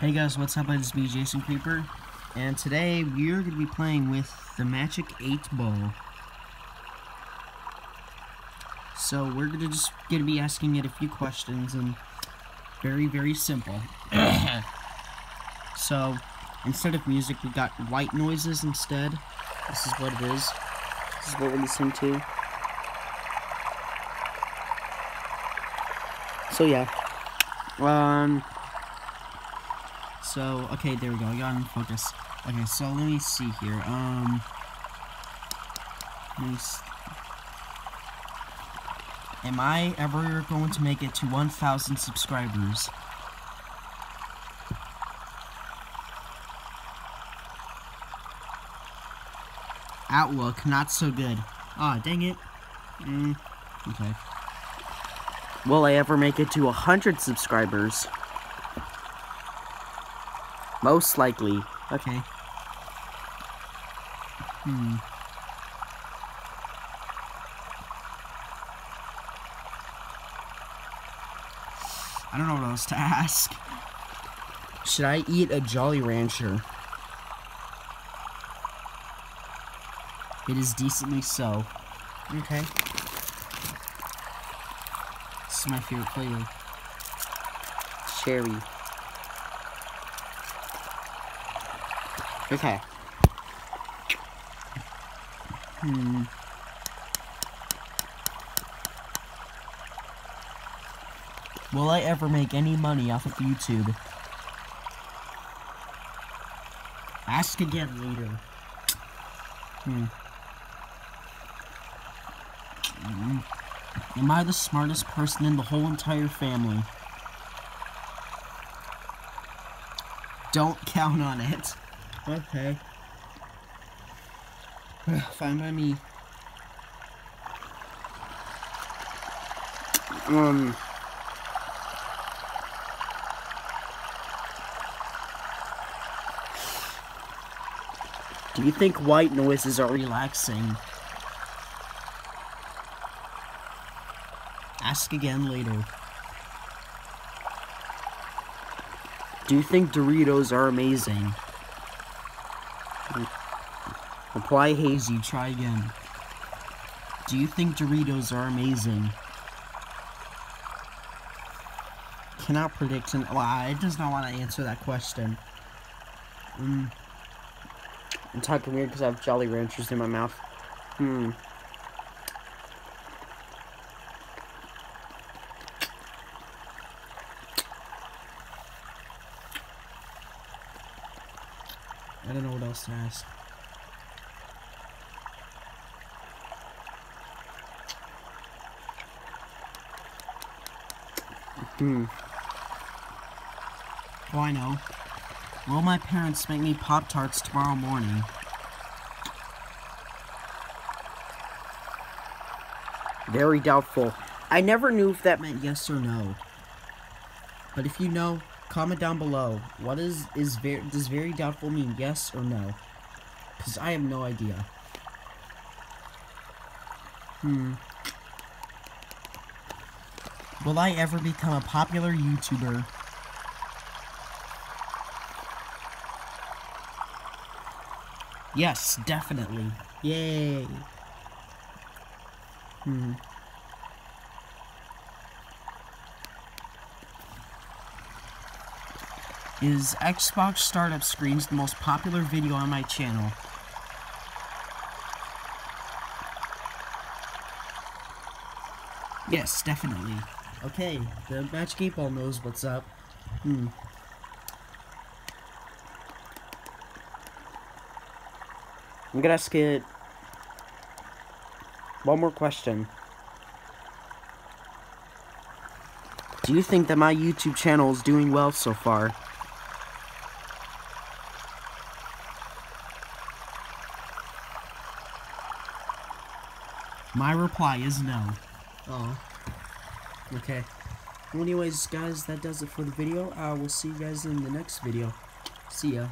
Hey guys, what's up? It's me, Jason Creeper, and today we're going to be playing with the Magic 8 Ball. So we're gonna just going to be asking it a few questions, and very, very simple. so, instead of music, we got white noises instead. This is what it is. This is what we're listening to. So yeah. Um... So, okay, there we go. I got in focus. Okay, so let me see here. Um, let me Am I ever going to make it to 1,000 subscribers? Outlook, not so good. Ah, oh, dang it. Mm, okay. Will I ever make it to 100 subscribers? Most likely. Okay. Hmm. I don't know what else to ask. Should I eat a Jolly Rancher? It is decently so. Okay. This is my favorite flavor. Cherry. Okay. Hmm. Will I ever make any money off of YouTube? Ask again later. Hmm. Mm. Am I the smartest person in the whole entire family? Don't count on it. Okay. Fine by me. Um. Do you think white noises are relaxing? Ask again later. Do you think Doritos are amazing? Apply hazy, try again. Do you think Doritos are amazing? Cannot predict an- well, it does not want to answer that question. Mm. I'm talking weird because I have Jolly Ranchers in my mouth. Hmm. I don't know what else to ask. Hmm. Oh, I know. Will my parents make me Pop-Tarts tomorrow morning? Very doubtful. I never knew if that meant yes or no. But if you know, Comment down below. What is is very does very doubtful mean yes or no? Because I have no idea. Hmm. Will I ever become a popular YouTuber? Yes, definitely. Yay. Hmm. Is Xbox Startup Screens the most popular video on my channel? Yes, definitely. Okay, the Magic 8 Ball knows what's up. Hmm. I'm gonna ask it one more question. Do you think that my YouTube channel is doing well so far? My reply is no. Oh. Okay. Well, anyways, guys, that does it for the video. I will see you guys in the next video. See ya.